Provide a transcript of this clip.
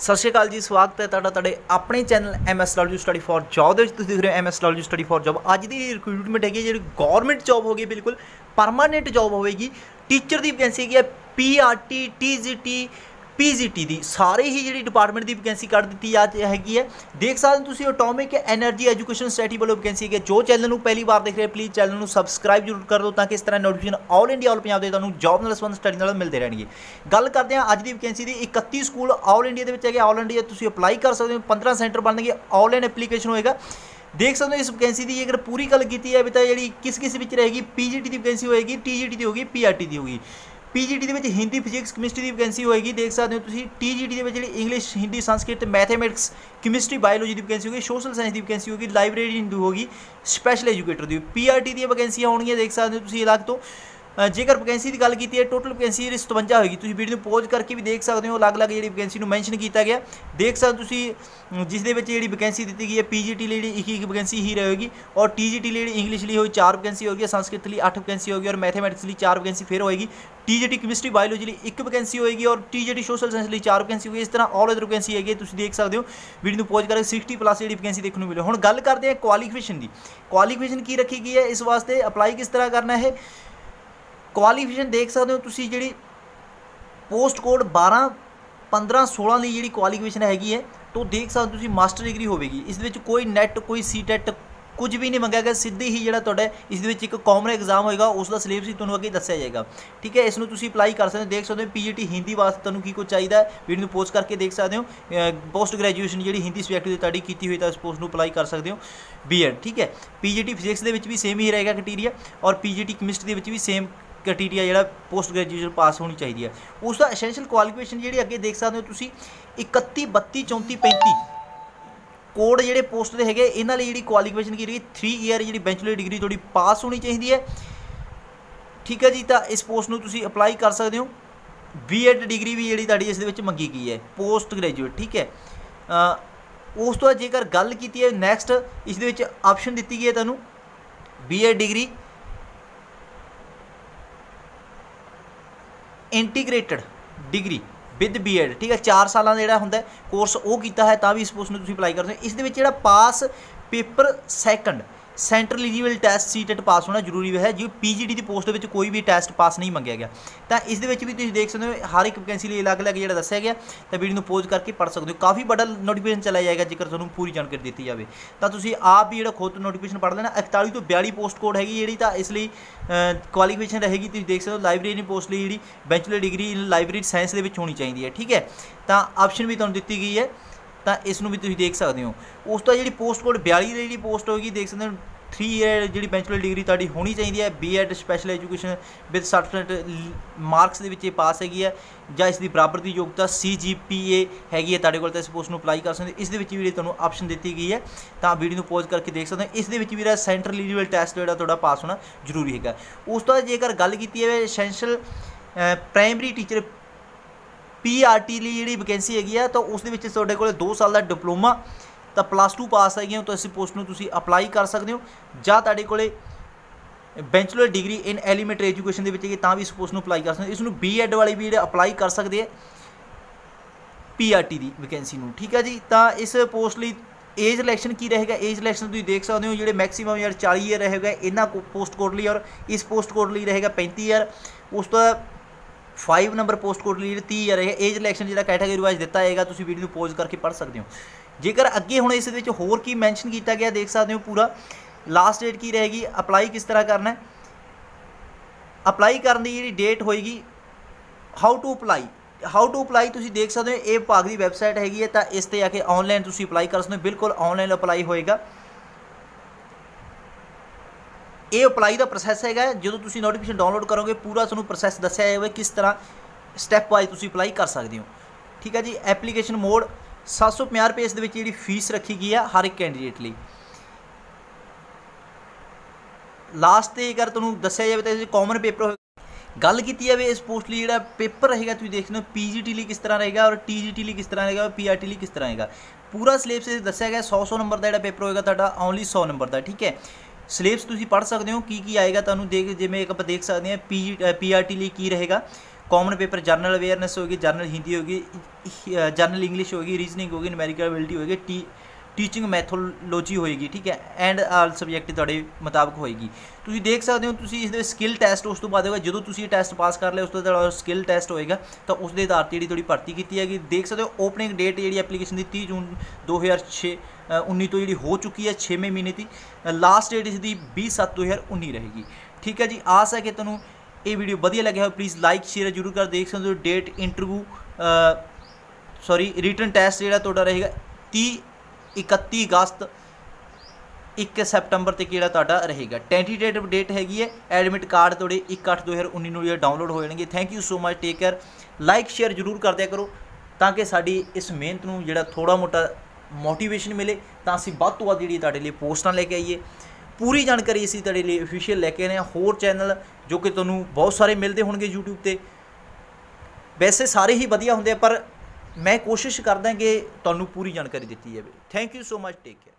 ਸਤਿ ਸ਼੍ਰੀ ਅਕਾਲ ਜੀ, ਸਵਾਗਤ ਹੈ ਤੁਹਾਡਾ ਤੁਹਾਡੇ ਆਪਣੇ channel MSW study for job ਦੇ ਵਿੱਚ। ਤੁਸੀਂ ਦੇਖ ਰਹੇ ਹੋ ਐਮਐਸਡਬਲਯੂ ਸਟੱਡੀ ਫॉर ਜੌਬ ਅੱਜ ਦੀ ਰਿਕਰੂਟਮੈਂਟ ਹੈਗੀ ਹੈ ਜਿਹੜੀ ਗਵਰਨਮੈਂਟ ਜੌਬ ਹੋਗੀ ਬਿਲਕੁਲ ਪਰਮਾਨੈਂਟ ਜੌਬ ਹੋਵੇਗੀ। ਟੀਚਰ ਦੀ ਵੈਕੈਂਸੀ ਹੈਗੀ ਹੈ ਪੀਆਰਟੀ ਟੀਜੀਟੀ ਪੀਜੀਟੀ ਦੀ, ਸਾਰੇ ਹੀ ਜਿਹੜੀ ਡਿਪਾਰਟਮੈਂਟ ਦੀ ਵੈਕੈਂਸੀ ਕੱਢ ਦਿੱਤੀ ਆ ਹੈਗੀ ਹੈ। ਦੇਖ ਸਕਦੇ ਹੋ ਤੁਸੀਂ ਆਟੋਮਿਕ ਐਨਰਜੀ ਐਜੂਕੇਸ਼ਨ ਸੋਸਾਇਟੀ ਵੱਲੋਂ ਵੈਕੈਂਸੀ ਹੈਗੀ ਹੈ। ਜੋ ਚੈਨਲ ਨੂੰ ਪਹਿਲੀ ਵਾਰ ਦੇਖ ਰਹੇ ਪਲੀਜ਼ ਚੈਨਲ ਨੂੰ ਸਬਸਕ੍ਰਾਈਬ ਜ਼ਰੂਰ ਕਰ ਦਿਓ ਤਾਂ ਕਿ ਇਸ ਤਰ੍ਹਾਂ notification all India all Punjab ਦੇ ਤੁਹਾਨੂੰ ਜੌਬ ਨਾਲ ਸੰਬੰਧ ਸਟੱਡੀ ਨਾਲ ਮਿਲਦੇ ਰਹਿਣਗੇ। ਗੱਲ ਕਰਦੇ ਹਾਂ ਅੱਜ ਦੀ ਵੈਕੈਂਸੀ ਦੀ 31 ਸਕੂਲ ਆਲ ਇੰਡੀਆ ਦੇ ਵਿੱਚ ਹੈਗੇ ਆਲ ਇੰਡੀਆ ਤੁਸੀਂ ਅਪਲਾਈ ਕਰ ਸਕਦੇ ਹੋ 15 ਸੈਂਟਰ ਬਣਨਗੇ ਆਨਲਾਈਨ ਐਪਲੀਕੇਸ਼ਨ ਹੋਏਗਾ। ਦੇਖ ਸਕਦੇ ਹੋ ਇਸ ਵੈਕੈਂਸੀ ਦੀ ਜੇਕਰ ਪੂਰੀ ਗੱਲ ਕੀਤੀ ਹੈ ਵੀ ਤਾਂ ਜਿਹੜੀ ਕਿਸ ਕਿਸ ਵਿੱਚ ਰਹੇਗੀ ਪੀਜੀਟੀ ਦੀ ਵੈਕੈਂਸੀ ਹੋਏਗੀ ਟੀਜੀਟੀ ਦੀ ਹੋਗੀ ਪੀਆਰਟੀ ਦੀ ਹੋਗੀ ਪੀਜੀਟੀ ਦੇ ਵਿੱਚ ਹਿੰਦੀ ਫਿਜ਼ਿਕਸ ਕੈਮਿਸਟਰੀ ਦੀ ਵੈਕੈਂਸੀ ਹੋਏਗੀ, ਦੇਖ ਸਕਦੇ ਹੋ ਤੁਸੀਂ। ਟੀਜੀਟੀ ਦੇ ਵਿੱਚ ਜਿਹੜੀ English Hindi Sanskrit mathematics chemistry biology ਦੀ ਵੈਕੈਂਸੀ ਹੋਗੀ ਸੋਸ਼ਲ ਸਾਇੰਸ ਦੀ ਵੈਕੈਂਸੀ ਹੋਗੀ ਲਾਇਬ੍ਰੇਰੀ ਹਿੰਦੂ ਹੋਗੀ ਸਪੈਸ਼ਲ ਐਜੂਕੇਟਰ ਦੀ। ਪੀਆਰਟੀ ਦੀਆਂ ਵੈਕੈਂਸੀਆਂ ਹੋਣਗੀਆਂ ਦੇਖ ਸਕਦੇ ਹੋ ਤੁਸੀਂ ਅਲੱਗ ਤੋਂ। ਜੇਕਰ ਵੈਕੈਂਸੀ ਦੀ ਗੱਲ ਕੀਤੀ ਹੈ ਟੋਟਲ ਵੈਕੈਂਸੀ ਜਿਹੜੀ 57 ਹੋਏਗੀ, ਤੁਸੀਂ ਵੀਡੀਓ ਨੂੰ ਪੋਜ਼ ਕਰਕੇ ਵੀ ਦੇਖ ਸਕਦੇ ਹੋ, ਅਲੱਗ-ਅਲੱਗ ਜਿਹੜੀ ਵੈਕੈਂਸੀ ਨੂੰ ਮੈਂਸ਼ਨ ਕੀਤਾ ਗਿਆ। ਦੇਖ ਸਕਦੇ ਤੁਸੀਂ ਜਿਸ ਦੇ ਵਿੱਚ ਜਿਹੜੀ ਵੈਕੈਂਸੀ ਦਿੱਤੀ ਗਈ ਹੈ ਪੀਜੀਟੀ ਲਈ ਜਿਹੜੀ ਇੱਕ ਇੱਕ ਵੈਕੈਂਸੀ ਹੀ ਰਹੇਗੀ ਔਰ ਟੀਜੀਟੀ ਲਈ ਜਿਹੜੀ ਇੰਗਲਿਸ਼ ਲਈ ਹੋਈ 4 ਵੈਕੈਂਸੀ ਹੋਗੀ ਸੰਸਕ੍ਰਿਤ ਲਈ 8 ਵੈਕੈਂਸੀ ਹੋਗੀ ਔਰ ਮੈਥਮੈਟਿਕਸ ਲਈ 4 ਵੈਕੈਂਸੀ ਫਿਰ ਹੋਏਗੀ। ਟੀਜੀਟੀ ਕੈਮਿਸਟਰੀ ਬਾਇਓਲੋਜੀ ਲਈ ਇੱਕ ਵੈਕੈਂਸੀ ਹੋਏਗੀ ਔਰ ਟੀਜੀਟੀ ਸੋਸ਼ਲ ਸਾਇੰਸ ਲਈ 4 ਵੈਕੈਂਸੀ ਹੋਗੀ ਇਸ ਤਰ੍ਹਾਂ ਆਲ ਅਦਰ ਵੈਕੈਂਸੀ ਹੈਗੀ, ਤੁਸੀਂ ਦੇਖ ਸਕਦੇ ਹੋ। ਵੀਡੀਓ ਨੂੰ ਪੋਜ਼ ਕਰਕੇ 60 ਪਲੱਸ ਜਿਹੜੀ ਵੈਕੈਂਸੀ ਦੇਖਣ ਨੂੰ ਮਿਲੇ ਹੁਣ ਗੱਲ ਕਰਦੇ ਹਾਂ ਕੁਆਲੀਫਿਕੇਸ਼ਨ ਦੀ। ਕੁਆਲੀਫਿਕੇਸ਼ਨ ਕੀ ਰੱਖੀ ਗਈ ਹੈ? ਇਸ ਵਾਸਤੇ ਅਪਲਾਈ ਕਿਸ ਤਰ੍ਹਾਂ ਕਰਨਾ ਹੈ? ਕੁਆਲੀਫਿਕੇਸ਼ਨ ਦੇਖ ਸਕਦੇ ਹੋ ਤੁਸੀਂ ਜਿਹੜੀ ਪੋਸਟ ਕੋਡ 12 15 16 ਲਈ ਜਿਹੜੀ ਕੁਆਲੀਫਿਕੇਸ਼ਨ ਹੈਗੀ ਹੈ, ਤੋਂ ਦੇਖ ਸਕਦੇ ਤੁਸੀਂ ਮਾਸਟਰ ਡਿਗਰੀ ਹੋਵੇਗੀ। ਇਸ ਦੇ ਵਿੱਚ ਕੋਈ ਨੈਟ ਕੋਈ ਸੀਟੈਟ ਕੁਝ ਵੀ ਨਹੀਂ ਮੰਗਿਆ ਗਿਆ, ਸਿੱਧੇ ਹੀ ਜਿਹੜਾ ਤੁਹਾਡਾ ਇਸ ਦੇ ਵਿੱਚ ਇੱਕ ਕਾਮਨ ਐਗਜ਼ਾਮ ਹੋਏਗਾ, ਉਸ ਦਾ ਸਿਲੇਬਸ ਹੀ ਤੁਹਾਨੂੰ ਅੱਗੇ ਦੱਸਿਆ ਜਾਏਗਾ। ਠੀਕ ਹੈ, ਇਸ ਨੂੰ ਤੁਸੀਂ ਅਪਲਾਈ ਕਰ ਸਕਦੇ ਹੋ, ਦੇਖ ਸਕਦੇ ਹੋ ਪੀਜੀਟੀ ਹਿੰਦੀ ਵਾਸਤੇ ਤੁਹਾਨੂੰ ਕੀ ਕੁਝ ਚਾਹੀਦਾ ਹੈ ਵੀਡੀਓ ਨੂੰ ਪੋਸਟ ਕਰਕੇ ਦੇਖ ਸਕਦੇ ਹੋ ਪੋਸਟ ਗ੍ਰੈਜੂਏਸ਼ਨ ਜਿਹੜੀ ਹਿੰਦੀ ਸਬਜੈਕਟ ਦੀ ਤੁਹਾਡੀ ਕੀਤੀ ਹੋਈ ਤਾਂ ਇਸ ਪੋਸਟ ਨੂੰ ਅਪਲਾਈ ਕਰ ਸਕਦੇ ਹੋ ਬੀਐਡ ਠੀਕ ਹੈ। ਪੀਜੀਟੀ ਫਿਜ਼ਿਕਸ ਦੇ ਵਿੱਚ ਵੀ ਸੇਮ ਹੀ ਰਹੇਗਾ ਕ੍ਰਾਈਟੇਰੀਆ ਔਰ ਪੀਜੀਟੀ ਕੈਮਿਸਟਰੀ ਦੇ ਵਿੱਚ ਵੀ ਸੇਮ ਕ੍ਰਾਈਟੇਰੀਆ ਜਿਹੜਾ ਪੋਸਟ ਗ੍ਰੈਜੂਏਸ਼ਨ ਪਾਸ ਹੋਣੀ ਚਾਹੀਦੀ ਹੈ। ਉਸ ਦਾ ਐਸੈਂਸ਼ੀਅਲ ਕੁਆਲੀਫਿਕੇਸ਼ਨ ਜਿਹੜੀ ਅੱਗੇ ਦੇਖ ਸਕਦੇ ਹੋ ਤੁਸੀਂ 31 32 34 35 ਕੋਡ ਜਿਹੜੇ ਪੋਸਟ ਦੇ ਹੈਗੇ, ਇਹਨਾਂ ਲਈ ਜਿਹੜੀ ਕੁਆਲੀਫਿਕੇਸ਼ਨ ਕੀ ਰਹੀ 3 ਇਅਰ ਜਿਹੜੀ ਬੈਚਲਰ ਡਿਗਰੀ ਤੁਹਾਡੀ ਪਾਸ ਹੋਣੀ ਚਾਹੀਦੀ ਹੈ। ਠੀਕ ਹੈ ਜੀ, ਤਾਂ ਇਸ ਪੋਸਟ ਨੂੰ ਤੁਸੀਂ ਅਪਲਾਈ ਕਰ ਸਕਦੇ ਹੋ। ਬੀਐਡ ਡਿਗਰੀ ਵੀ ਜਿਹੜੀ ਤੁਹਾਡੀ ਇਸ ਦੇ ਵਿੱਚ ਮੰਗੀ ਗਈ ਹੈ ਪੋਸਟ ਗ੍ਰੈਜੂਏਟ ਠੀਕ ਹੈ। ਉਸ ਤੋਂ ਜੇਕਰ ਗੱਲ ਕੀਤੀ ਹੈ ਨੈਕਸਟ ਇਸ ਦੇ ਵਿੱਚ ਆਪਸ਼ਨ ਦਿੱਤੀ ਗਈ ਹੈ ਤੁਹਾਨੂੰ BEd degree integrated degree with BEd ਠੀਕ ਹੈ? 4 ਸਾਲਾਂ ਦਾ ਜਿਹੜਾ ਹੁੰਦਾ ਕੋਰਸ ਉਹ ਕੀਤਾ ਹੈ, ਤਾਂ ਵੀ ਇਸ ਪੋਸਟ ਨੂੰ ਤੁਸੀਂ ਅਪਲਾਈ ਕਰ ਹੋ। ਇਸ ਦੇ ਵਿੱਚ ਜਿਹੜਾ pass paper second central eligible test CTET pass ਹੋਣਾ ਜ਼ਰੂਰੀ ਹੈ। ਜੀ ਪੀਜੀਡੀ ਦੀ ਪੋਸਟ ਦੇ ਵਿੱਚ ਕੋਈ ਵੀ ਟੈਸਟ ਪਾਸ ਨਹੀਂ ਮੰਗਿਆ ਗਿਆ, ਤਾਂ ਇਸ ਦੇ ਵਿੱਚ ਵੀ ਤੁਸੀਂ ਦੇਖ ਸਕਦੇ ਹੋ, ਹਰ ਇੱਕ ਵੈਕੈਂਸੀ ਲਈ ਅਲੱਗ-ਅਲੱਗ ਜਿਹੜਾ ਦੱਸਿਆ ਗਿਆ, ਤਾਂ ਵੀਡੀਓ ਨੂੰ ਪੋਜ਼ ਕਰਕੇ ਪੜ੍ਹ ਸਕਦੇ ਹੋ। ਕਾਫੀ ਵੱਡਾ ਨੋਟੀਫਿਕੇਸ਼ਨ ਚਲਾ ਜਾਏਗਾ ਜੇਕਰ ਤੁਹਾਨੂੰ ਪੂਰੀ ਜਾਣਕਾਰੀ ਦਿੱਤੀ ਜਾਵੇ। ਤਾਂ ਤੁਸੀਂ ਆਪ ਵੀ ਜਿਹੜਾ ਖੁਦ ਨੋਟੀਫਿਕੇਸ਼ਨ ਪੜ੍ਹ ਲੈਣਾ। 41 ਤੋਂ 42 ਪੋਸਟ ਕੋਡ ਹੈਗੀ ਜਿਹੜੀ, ਤਾਂ ਇਸ ਲਈ ਕੁਆਲੀਫਿਕੇਸ਼ਨ ਰਹੇਗੀ। ਤੁਸੀਂ ਦੇਖ ਸਕਦੇ ਹੋ ਲਾਇਬ੍ਰੇਰੀ ਪੋਸਟ ਲਈ ਜਿਹੜੀ bachelor degree in library science ਦੇ ਵਿੱਚ ਹੋਣੀ ਚਾਹੀਦੀ ਹੈ, ਠੀਕ ਹੈ? ਤਾਂ ਆਪਸ਼ਨ ਵੀ ਤੁਹਾਨੂੰ ਦਿੱਤੀ ਗਈ ਹੈ। ਤਾਂ ਇਸ ਨੂੰ ਵੀ ਤੁਸੀਂ ਦੇਖ ਸਕਦੇ ਹੋ। ਉਸ ਤੋਂ ਜਿਹੜੀ ਪੋਸਟ ਕੋਡ 42 ਦੀ ਜਿਹੜੀ ਪੋਸਟ ਹੋਏਗੀ, ਦੇਖ ਸਕਦੇ ਹੋ 3 ਇਅਰ ਜਿਹੜੀ ਬੈਚਲਰ ਡਿਗਰੀ ਤੁਹਾਡੀ ਹੋਣੀ ਚਾਹੀਦੀ ਹੈ BEd special education with certificate marks ਦੇ ਵਿੱਚ ਇਹ ਪਾਸ ਹੈਗੀ ਹੈ ਜਾਂ ਇਸ ਦੀ ਬਰਾਬਰ ਦੀ ਯੋਗਤਾ ਸੀਜੀਪੀਏ ਹੈਗੀ ਹੈ ਤੁਹਾਡੇ ਕੋਲ, ਤਾਂ ਇਸ ਪੋਸਟ ਨੂੰ ਅਪਲਾਈ ਕਰ ਸਕਦੇ ਹੋ। ਇਸ ਦੇ ਵਿੱਚ ਵੀ ਤੁਹਾਨੂੰ ਆਪਸ਼ਨ ਦਿੱਤੀ ਗਈ ਹੈ, ਤਾਂ ਵੀਡੀਓ ਨੂੰ ਪੋਜ਼ ਕਰਕੇ ਦੇਖ ਸਕਦੇ ਹੋ। ਇਸ ਦੇ ਵਿੱਚ ਵੀ ਜਿਹੜਾ ਸੈਂਟਰ ਐਲੀਜੀਬਲ ਟੈਸਟ ਜਿਹੜਾ ਤੁਹਾਡਾ ਪਾਸ ਹੋਣਾ ਜ਼ਰੂਰੀ ਹੈਗਾ। ਉਸ ਤੋਂ ਜੇਕਰ ਗੱਲ ਕੀਤੀ ਹੈ ਐਸੈਂਸ਼ੀਅਲ ਪ੍ਰਾਇਮਰੀ ਟੀਚਰ ਪੀਆਰਟੀ ਲਈ ਜਿਹੜੀ ਵੈਕੈਂਸੀ ਹੈਗੀ ਆ, ਤਾਂ ਉਸ ਦੇ ਵਿੱਚ ਤੁਹਾਡੇ ਕੋਲ 2 ਸਾਲ ਦਾ ਡਿਪਲੋਮਾ ਤਾਂ ਪਲੱਸ 2 ਪਾਸ ਹੈਗੀਆਂ ਤਾਂ ਇਸ ਪੋਸਟ ਨੂੰ ਤੁਸੀਂ ਅਪਲਾਈ ਕਰ ਸਕਦੇ ਹੋ। ਜਾਂ ਤੁਹਾਡੇ ਕੋਲੇ bachelor degree in elementary education ਦੇ ਵਿੱਚ ਹੈਗੀ, ਤਾਂ ਵੀ ਇਸ ਪੋਸਟ ਨੂੰ ਅਪਲਾਈ ਕਰ ਸਕਦੇ ਇਸ ਨੂੰ ਬੀਐਡ ਵਾਲੇ ਵੀ ਜਿਹੜੇ ਅਪਲਾਈ ਕਰ ਸਕਦੇ ਆ ਪੀਆਰਟੀ ਦੀ ਵੈਕੈਂਸੀ ਨੂੰ, ਠੀਕ ਹੈ ਜੀ? ਤਾਂ ਇਸ ਪੋਸਟ ਲਈ ਏਜ ਇਲੈਕਸ਼ਨ ਕੀ ਰਹੇਗਾ? ਏਜ ਇਲੈਕਸ਼ਨ ਤੁਸੀਂ ਦੇਖ ਸਕਦੇ ਹੋ, ਜਿਹੜੇ ਮੈਕਸਿਮਮ ਯਾਰ 40 ਇਅਰ ਰਹੇਗਾ, ਇਹਨਾਂ ਪੋਸਟ ਕੋਡ ਲਈ ਔਰ ਇਸ ਪੋਸਟ ਕੋਡ ਲਈ ਰਹੇਗਾ 35 ਇਅਰ ਉਸ ਤੋਂ 5 ਨੰਬਰ ਪੋਸਟ ਕੋਡ ਲਈ 30 ਇਅਰ ਰਹੇਗਾ ਏਜ ਇਲੈਕਸ਼ਨ ਜਿਹੜਾ ਕੈਟਾਗਰੀ ਵਾਈਜ਼ ਦਿੱਤਾ ਹੈਗਾ ਤੁਸੀਂ ਵੀਡੀਓ ਨੂੰ ਪੋਜ਼ ਕਰਕੇ ਪੜ੍ਹ ਸਕਦੇ ਹੋ। ਜੇਕਰ ਅੱਗੇ ਹੁਣ ਇਸ ਦੇ ਵਿੱਚ ਹੋਰ ਕੀ ਮੈਂਸ਼ਨ ਕੀਤਾ ਗਿਆ, ਦੇਖ ਸਕਦੇ ਹੋ ਪੂਰਾ। ਲਾਸਟ ਡੇਟ ਕੀ ਰਹੇਗੀ? ਅਪਲਾਈ ਕਿਸ ਤਰ੍ਹਾਂ ਕਰਨਾ ਹੈ? ਅਪਲਾਈ ਕਰਨ ਦੀ ਜਿਹੜੀ ਡੇਟ ਹੋਏਗੀ how to apply how to apply ਤੁਸੀਂ ਦੇਖ ਸਕਦੇ ਹੋ, ਇਹ ਭਾਗ ਦੀ ਵੈਬਸਾਈਟ ਹੈਗੀ ਹੈ, ਤਾਂ ਇਸ ਤੇ ਆ ਕੇ ਆਨਲਾਈਨ ਤੁਸੀਂ ਅਪਲਾਈ ਕਰ ਸਕਦੇ ਹੋ। ਬਿਲਕੁਲ ਆਨਲਾਈਨ ਅਪਲਾਈ ਹੋਏਗਾ। ਇਹ ਅਪਲਾਈ ਦਾ ਪ੍ਰੋਸੈਸ ਹੈਗਾ ਜਦੋਂ ਤੁਸੀਂ ਨੋਟੀਫਿਕੇਸ਼ਨ ਡਾਊਨਲੋਡ ਕਰੋਗੇ, ਪੂਰਾ ਤੁਹਾਨੂੰ ਪ੍ਰੋਸੈਸ ਦੱਸਿਆ ਜਾਏਗਾ ਕਿਸ ਤਰ੍ਹਾਂ ਸਟੈਪ ਵਾਈਜ਼ ਤੁਸੀਂ ਅਪਲਾਈ ਕਰ ਸਕਦੇ ਹੋ। ਠੀਕ ਹੈ ਜੀ? ਐਪਲੀਕੇਸ਼ਨ ਮੋਡ 750 ਰੁਪਏ ਇਸ ਦੇ ਵਿੱਚ ਜਿਹੜੀ ਫੀਸ ਰੱਖੀ ਗਈ ਆ ਹਰ ਇੱਕ ਕੈਂਡੀਡੇਟ ਲਈ। ਲਾਸਟ ਤੇ ਅਗਰ ਤੁਹਾਨੂੰ ਦੱਸਿਆ ਜਾਵੇ ਤਾਂ ਇਹ ਕਾਮਨ ਪੇਪਰ ਗੱਲ ਕੀਤੀ ਜਾਵੇ ਇਸ ਪੋਸਟ ਲਈ ਜਿਹੜਾ ਪੇਪਰ ਰਹੇਗਾ ਤੁਸੀਂ ਦੇਖਣਾ ਪੀਜੀਟੀ ਲਈ ਕਿਸ ਤਰ੍ਹਾਂ ਰਹੇਗਾ ਔਰ ਟੀਜੀਟੀ ਲਈ ਕਿਸ ਤਰ੍ਹਾਂ ਰਹੇਗਾ ਔਰ ਪੀਆਰਟੀ ਲਈ ਕਿਸ ਤਰ੍ਹਾਂ ਰਹੇਗਾ। ਪੂਰਾ ਸਿਲੇਬਸ ਇਹ ਦੱਸਿਆ ਗਿਆ 100 100 ਨੰਬਰ ਦਾ ਜਿਹੜਾ ਪੇਪਰ ਹੋਏਗਾ ਤੁਹਾਡਾ ਓਨਲੀ 100 ਨੰਬਰ ਦਾ, ਠੀਕ ਹੈ? ਸਿਲੇਬਸ ਤੁਸੀਂ ਪੜ੍ਹ ਸਕਦੇ ਹੋ, ਕੀ ਕੀ ਆਏਗਾ ਤੁਹਾਨੂੰ ਦੇਖ, ਜਿਵੇਂ ਆਪਾਂ ਦੇਖ ਸਕਦੇ ਹਾਂ ਪੀ ਪੀਆਰਟੀ ਲਈ ਕੀ ਰਹੇਗਾ। ਕਾਮਨ ਪੇਪਰ ਜਨਰਲ ਅਵੇਅਰਨੈਸ ਹੋਗੀ ਜਨਰਲ ਹਿੰਦੀ ਹੋਗੀ ਜਨਰਲ ਇੰਗਲਿਸ਼ ਹੋਗੀ ਰੀਜ਼ਨਿੰਗ ਹੋਗੀ ਨਿਊਮੈਰੀਕਲ ਐਬਿਲਿਟੀ ਹੋਗੀ ਟੀ ਟੀਚਿੰਗ ਮੈਥੋਲੋਜੀ ਹੋਏਗੀ, ਠੀਕ ਹੈ ਐਂਡ ਆਲ ਸਬਜੈਕਟ ਤੁਹਾਡੇ ਮੁਤਾਬਕ ਹੋਏਗੀ। ਤੁਸੀਂ ਦੇਖ ਸਕਦੇ ਹੋ, ਤੁਸੀਂ ਇਸ ਦੇ ਸਕਿੱਲ ਟੈਸਟ ਉਸ ਤੋਂ ਬਾਅਦ ਹੋਏਗਾ, ਜਦੋਂ ਤੁਸੀਂ ਇਹ ਟੈਸਟ ਪਾਸ ਕਰ ਲਿਆ, ਉਸ ਤੋਂ ਤੁਹਾਡਾ ਸਕਿੱਲ ਟੈਸਟ ਹੋਏਗਾ, ਤਾਂ ਉਸ ਦੇ ਆਧਾਰ ਤੇ ਜਿਹੜੀ ਤੁਹਾਡੀ ਭਰਤੀ ਕੀਤੀ ਹੈਗੀ। ਦੇਖ ਸਕਦੇ ਹੋ ਓਪਨਿੰਗ ਡੇਟ ਜਿਹੜੀ ਐਪਲੀਕੇਸ਼ਨ ਦੀ 30 ਜੂਨ 2006 19 ਤੋਂ ਜਿਹੜੀ ਹੋ ਚੁੱਕੀ ਹੈ 6ਵੇਂ ਮਹੀਨੇ ਦੀ। ਲਾਸਟ ਡੇਟ ਇਸ ਦੀ 20 7 2019 ਰਹੇਗੀ। ਠੀਕ ਹੈ ਜੀ, ਆਸ ਹੈ ਕਿ ਤੁਹਾਨੂੰ ਇਹ ਵੀਡੀਓ ਵਧੀਆ ਲੱਗਿਆ ਹੋਵੇ ਪਲੀਜ਼ ਲਾਈਕ ਸ਼ੇਅਰ ਜਰੂਰ ਕਰ, ਦੇਖ ਸਕਦੇ ਹੋ date interview sorry written test ਜਿਹੜਾ ਤੁਹਾਡਾ ਰਹੇਗਾ 30 31 ਅਗਸਤ 1 ਸੈਪਟੰਬਰ ਤੇ ਕਿਹੜਾ ਤੁਹਾਡਾ ਰਹੇਗਾ? ਟੈਂਟੇਟਿਵ ਡੇਟ ਹੈਗੀ ਹੈ। ਐਡਮਿਟ ਕਾਰਡ ਤੁਹਾਡੇ 1/8/2019 ਨੂੰ ਇਹ ਡਾਊਨਲੋਡ ਹੋ ਜਾਣਗੇ। Thank you so much take care like share ਜਰੂਰ ਕਰਦਿਆ ਕਰੋ ਤਾਂ ਕਿ ਸਾਡੀ ਇਸ ਮਿਹਨਤ ਨੂੰ ਜਿਹੜਾ ਥੋੜਾ ਮੋਟਾ ਮੋਟੀਵੇਸ਼ਨ ਮਿਲੇ ਤਾਂ ਅਸੀਂ ਵੱਧ ਤੋਂ ਵੱਧ ਜਿਹੜੀ ਤੁਹਾਡੇ ਲਈ ਪੋਸਟਾਂ ਲੈ ਕੇ ਆਈਏ। ਪੂਰੀ ਜਾਣਕਾਰੀ ਅਸੀਂ ਤੁਹਾਡੇ ਲਈ ਅਫੀਸ਼ੀਅਲ ਲੈ ਕੇ ਆਏ ਹਾਂ। ਹੋਰ ਚੈਨਲ ਜੋ ਕਿ ਤੁਹਾਨੂੰ ਬਹੁਤ ਸਾਰੇ ਮਿਲਦੇ ਹੋਣਗੇ YouTube ਤੇ। ਵੈਸੇ ਸਾਰੇ ਹੀ ਵਧੀਆ ਹੁੰਦੇ ਆ, ਪਰ ਮੈਂ ਕੋਸ਼ਿਸ਼ ਕਰਦਾ ਕਿ ਤੁਹਾਨੂੰ ਪੂਰੀ ਜਾਣਕਾਰੀ ਦਿੱਤੀ ਜਾਵੇ। Thank you so much take care